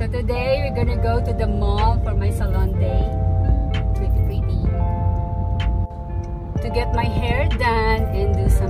So today we're gonna go to the mall for my salon day. To get my hair done and do some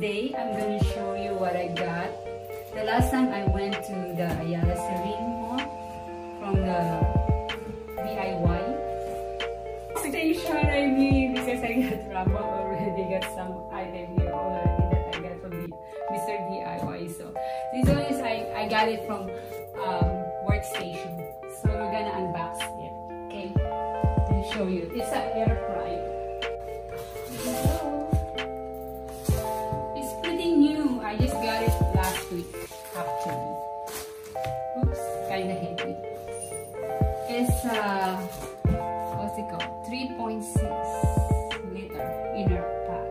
today I'm gonna show you what I got. The last time I went to the Ayala Serin Mall from the DIY station, I mean, because I got Rumble already, got some item here already that I got from the Mr. DIY. So this one is I, I got it from um, workstation. So we're gonna unbox it. Okay, let me show you. It's an air fryer. It's uh, what's it called? 3.6 liter inner pack.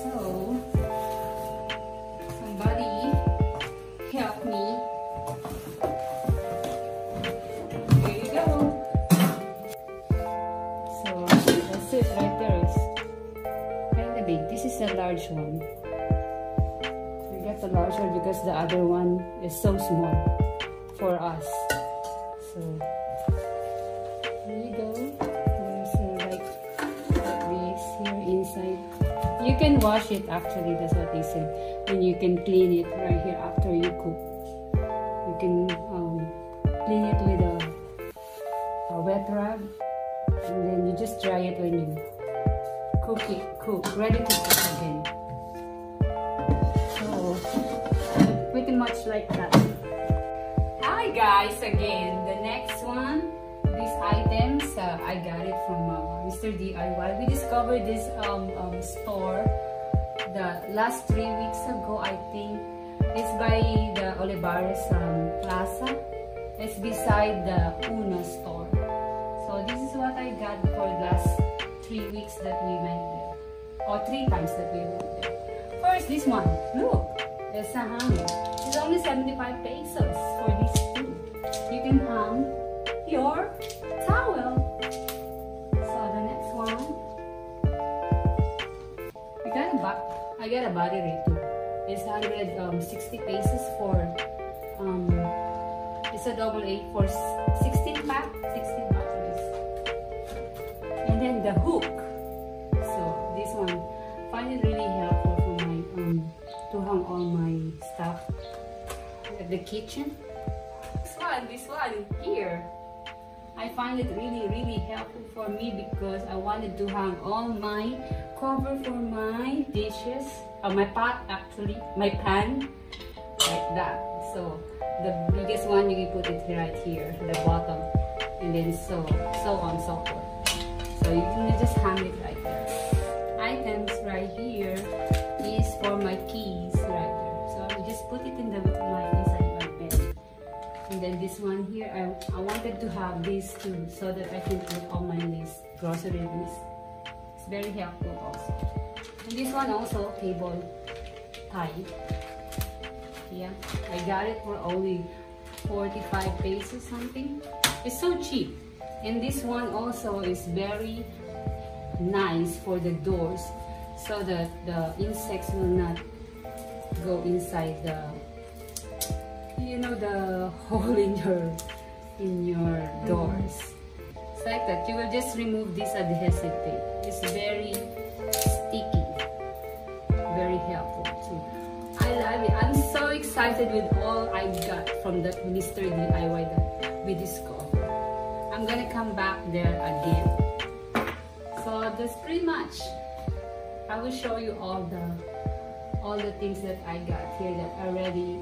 So somebody help me. Here you go. So that's it right there. It's kind of big. This is a large one. We got the large one because the other one is so small for us. So there you go. There's a, like this here inside. You you can wash it actually, that's what they said. And you can clean it right here after you cook. You can um, clean it with a, a wet rag and then you just dry it when you cook it, cook, ready to cook again. So, pretty much like that. Guys, again, the next one, these items, uh, I got it from uh, Mr. DIY. We discovered this um, um, store the last three weeks ago, I think. It's by the Olivarez um, Plaza. It's beside the Una store. So this is what I got for the last three weeks that we went there. Or three times that we went there. First, this one. Look, it's a hanger. It's only 75 pesos for this. You can hang your towel. So the next one, we got I got a body rate too. It's 160 um, pesos for um, it's a double A for 16 pack, 16 batteries. And then the hook. So this one, find it really helpful for my um to hang all my stuff at the kitchen. One, this one here. I find it really, really helpful for me because I wanted to hang all my cover for my dishes, uh, my pot actually, my pan, like that. So the biggest one you can put it right here, the bottom, and then so, so on so forth. So you can just hang it right there. Items right here is for my keys right there. So I just put it in the then this one here, I, I wanted to have this too so that I can put all my list, grocery list. It's very helpful also. And this one also cable tie. Yeah, I got it for only 45 pesos something. It's so cheap. And this one also is very nice for the doors so that the insects will not go inside the you know the hole in your in your doors. It's like that. You will just remove this adhesive tape. It's very sticky. Very helpful too. I love it. I'm so excited with all I got from that Mr. DIY that we discovered. I'm gonna come back there again. So that's pretty much. I will show you all the all the things that I got here that are ready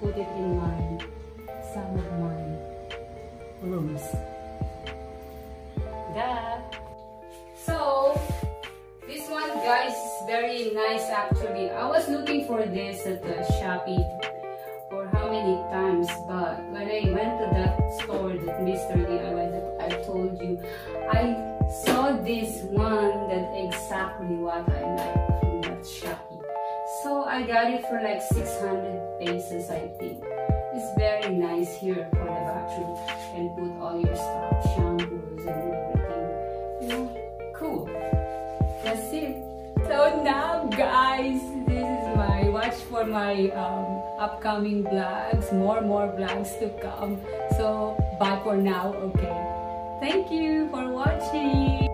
put it in my some of my rooms. So this one guys is very nice actually. I was looking for this at the Shopee for how many times but when I went to that store that Mr. DIY I told you I saw this one that exactly what I like from that Shopee. So I got it for like 600 pesos I think. It's very nice here for the bathroom and put all your stuff, shampoos and everything. You know, cool. That's it. So now guys, this is my watch for my um, upcoming vlogs. More more vlogs to come. So bye for now, okay? Thank you for watching.